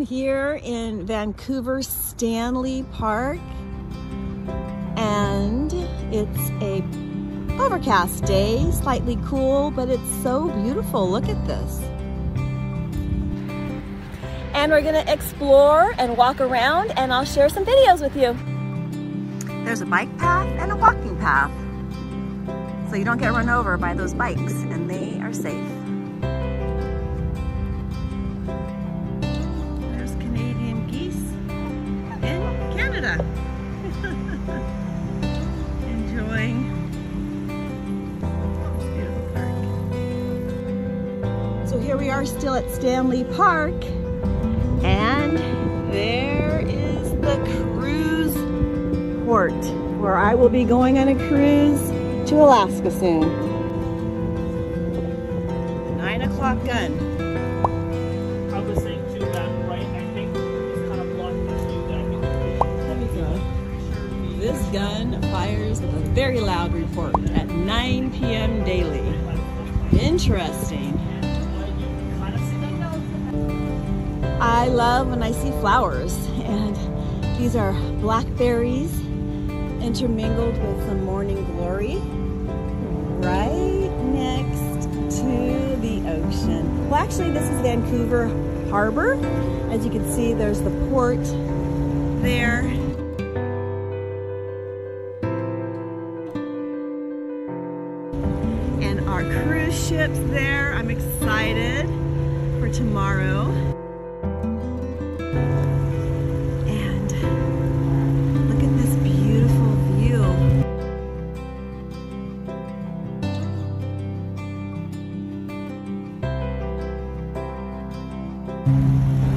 am here in Vancouver Stanley Park and it's a overcast day, slightly cool, but it's so beautiful. Look at this. And we're gonna explore and walk around and I'll share some videos with you. There's a bike path and a walking path. So you don't get run over by those bikes and they are safe. Enjoying. So here we are still at Stanley Park and there is the cruise port where I will be going on a cruise to Alaska soon. Nine o'clock gun. This gun fires a very loud report at 9 p.m. daily. Interesting. I love when I see flowers and these are blackberries intermingled with some morning glory right next to the ocean. Well, actually this is Vancouver Harbor. As you can see, there's the port there. Ship's there. I'm excited for tomorrow. And look at this beautiful view.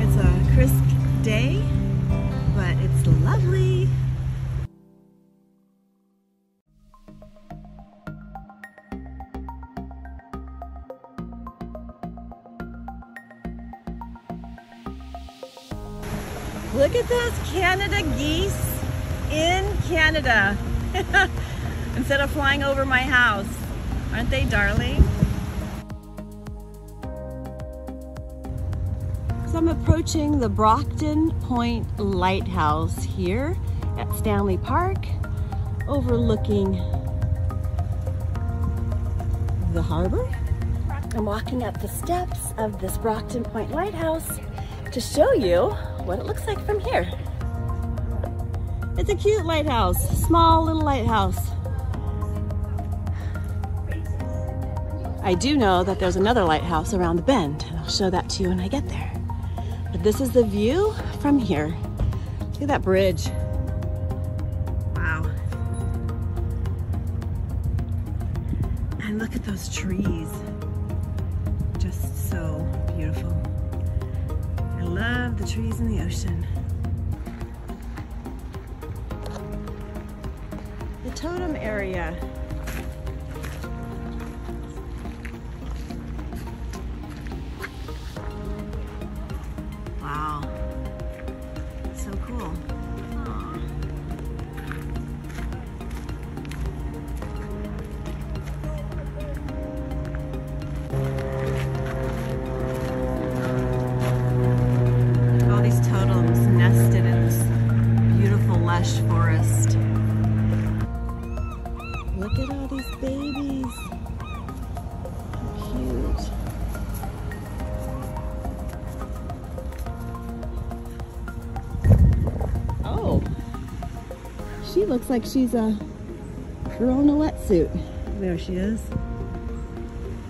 It's a crisp day, Look at this Canada geese in Canada instead of flying over my house. Aren't they darling? So I'm approaching the Brockton Point Lighthouse here at Stanley Park, overlooking the harbor. I'm walking up the steps of this Brockton Point Lighthouse to show you what it looks like from here. It's a cute lighthouse, small little lighthouse. I do know that there's another lighthouse around the bend, and I'll show that to you when I get there. But this is the view from here. Look at that bridge. Wow. And look at those trees. Just so beautiful. Love the trees in the ocean. The totem area. Look at all these babies. Cute. Oh, she looks like she's a girl in a wetsuit. There she is.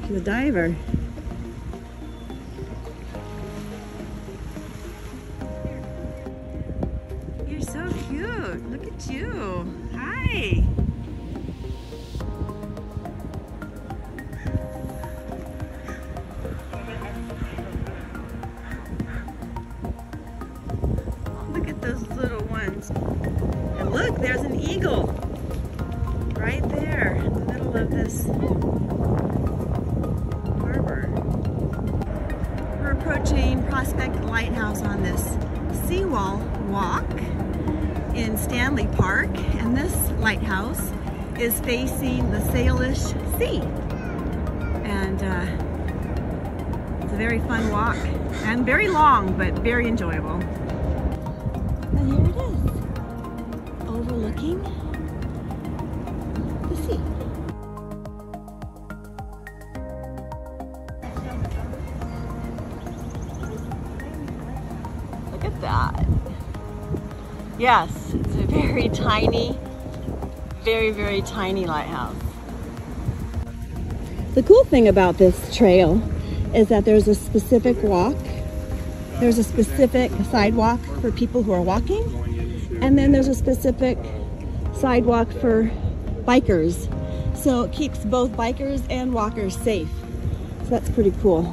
She's a diver. You're so cute. Look at you. Hi. Those little ones. And look, there's an eagle right there in the middle of this harbor. We're approaching Prospect Lighthouse on this seawall walk in Stanley Park, and this lighthouse is facing the Salish Sea. And uh, It's a very fun walk and very long, but very enjoyable. And here it is, overlooking the sea. Look at that. Yes, it's a very tiny, very, very tiny lighthouse. The cool thing about this trail is that there's a specific walk. There's a specific sidewalk for people who are walking. And then there's a specific sidewalk for bikers. So it keeps both bikers and walkers safe. So that's pretty cool.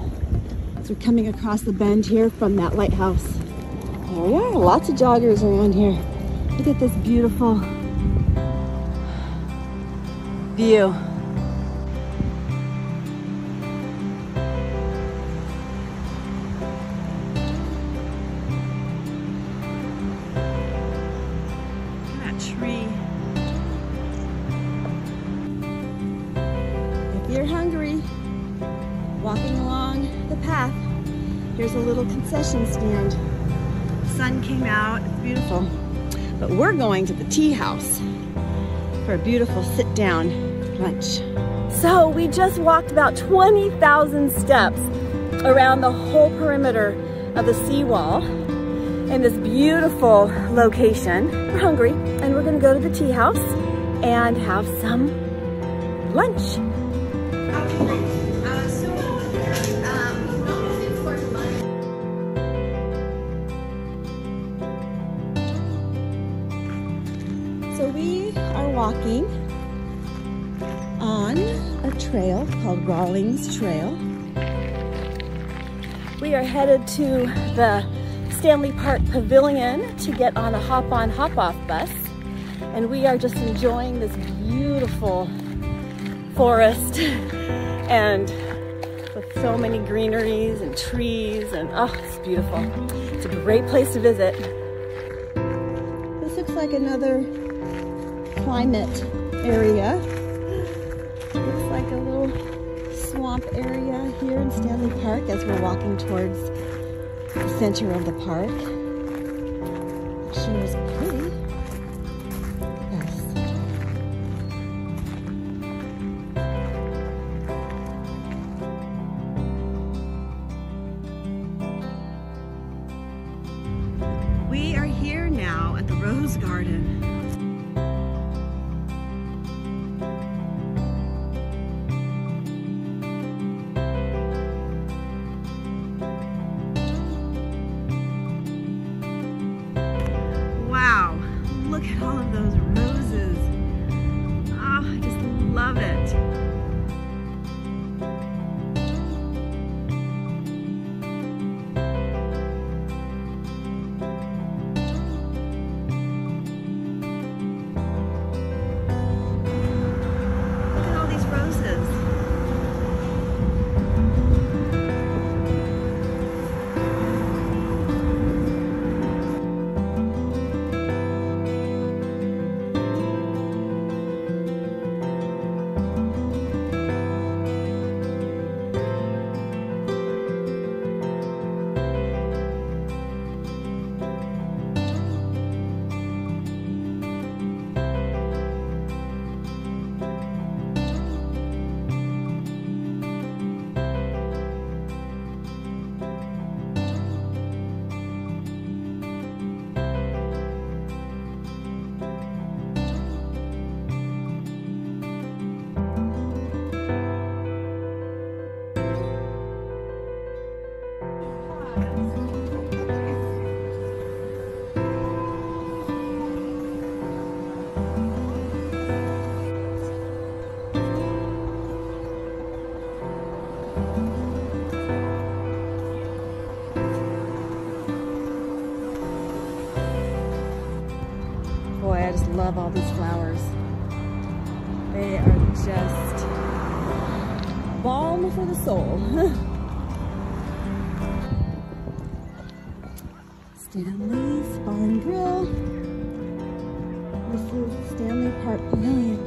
So we're coming across the bend here from that lighthouse. There we are, lots of joggers around here. Look at this beautiful view. Along the path, here's a little concession stand. Sun came out, it's beautiful. But we're going to the tea house for a beautiful sit down lunch. So we just walked about 20,000 steps around the whole perimeter of the seawall in this beautiful location. We're hungry and we're gonna go to the tea house and have some lunch. On a trail called Rawlings Trail. We are headed to the Stanley Park Pavilion to get on a hop-on, hop-off bus. And we are just enjoying this beautiful forest and with so many greeneries and trees and oh, it's beautiful. It's a great place to visit. This looks like another climate area. Swamp area here in Stanley Park as we're walking towards the center of the park. Sure is love all these flowers. They are just balm for the soul. Stanley's Bar Grill. This is Stanley Park Pavilion.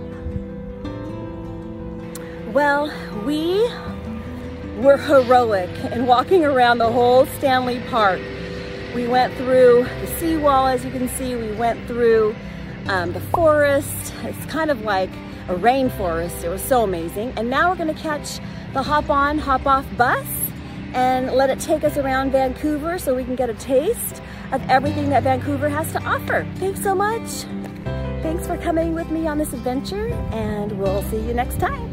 Well, we were heroic in walking around the whole Stanley Park. We went through the seawall, as you can see. We went through um, the forest. It's kind of like a rainforest. It was so amazing. And now we're gonna catch the hop on, hop off bus and let it take us around Vancouver so we can get a taste of everything that Vancouver has to offer. Thanks so much. Thanks for coming with me on this adventure and we'll see you next time.